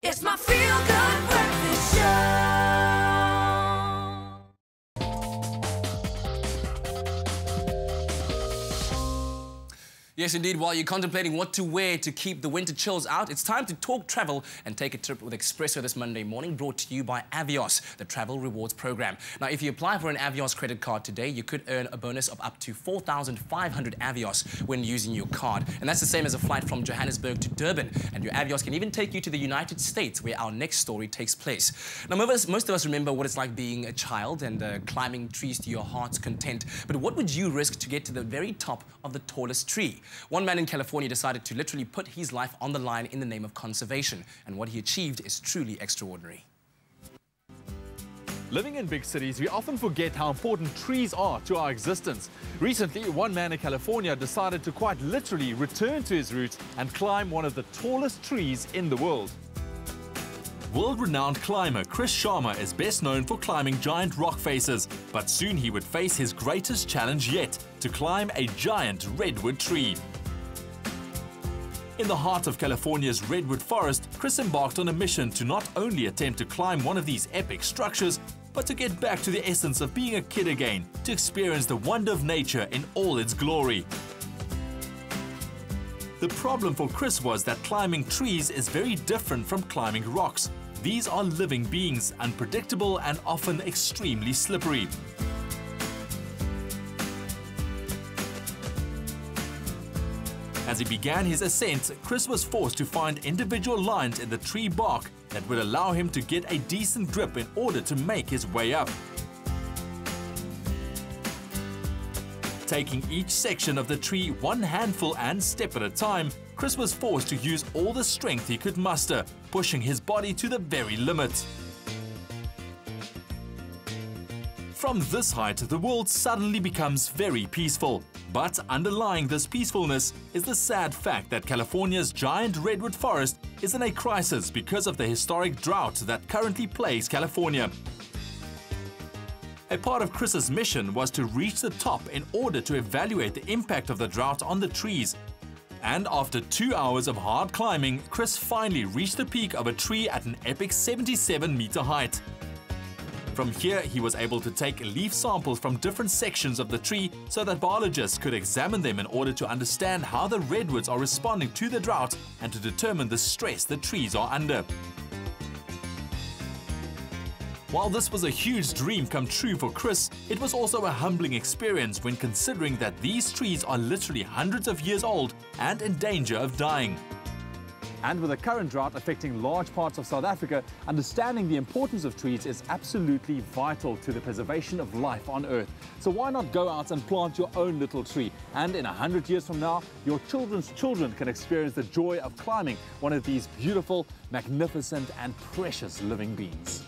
It's my feel good Yes, indeed. While you're contemplating what to wear to keep the winter chills out, it's time to talk travel and take a trip with Expresso this Monday morning, brought to you by Avios, the travel rewards program. Now, if you apply for an Avios credit card today, you could earn a bonus of up to 4,500 Avios when using your card. And that's the same as a flight from Johannesburg to Durban. And your Avios can even take you to the United States, where our next story takes place. Now, most of us remember what it's like being a child and uh, climbing trees to your heart's content. But what would you risk to get to the very top of the tallest tree? One man in California decided to literally put his life on the line in the name of conservation, and what he achieved is truly extraordinary. Living in big cities, we often forget how important trees are to our existence. Recently, one man in California decided to quite literally return to his roots and climb one of the tallest trees in the world. World-renowned climber Chris Sharma is best known for climbing giant rock faces, but soon he would face his greatest challenge yet, to climb a giant redwood tree. In the heart of California's redwood forest, Chris embarked on a mission to not only attempt to climb one of these epic structures, but to get back to the essence of being a kid again, to experience the wonder of nature in all its glory. The problem for Chris was that climbing trees is very different from climbing rocks. These are living beings, unpredictable and often extremely slippery. As he began his ascent, Chris was forced to find individual lines in the tree bark that would allow him to get a decent grip in order to make his way up. Taking each section of the tree one handful and step at a time, Chris was forced to use all the strength he could muster, pushing his body to the very limit. From this height, the world suddenly becomes very peaceful. But underlying this peacefulness is the sad fact that California's giant redwood forest is in a crisis because of the historic drought that currently plagues California. A part of Chris's mission was to reach the top in order to evaluate the impact of the drought on the trees. And after two hours of hard climbing, Chris finally reached the peak of a tree at an epic 77 meter height. From here, he was able to take leaf samples from different sections of the tree so that biologists could examine them in order to understand how the redwoods are responding to the drought and to determine the stress the trees are under. While this was a huge dream come true for Chris, it was also a humbling experience when considering that these trees are literally hundreds of years old and in danger of dying. And with the current drought affecting large parts of South Africa, understanding the importance of trees is absolutely vital to the preservation of life on Earth. So why not go out and plant your own little tree? And in 100 years from now, your children's children can experience the joy of climbing one of these beautiful, magnificent and precious living beings.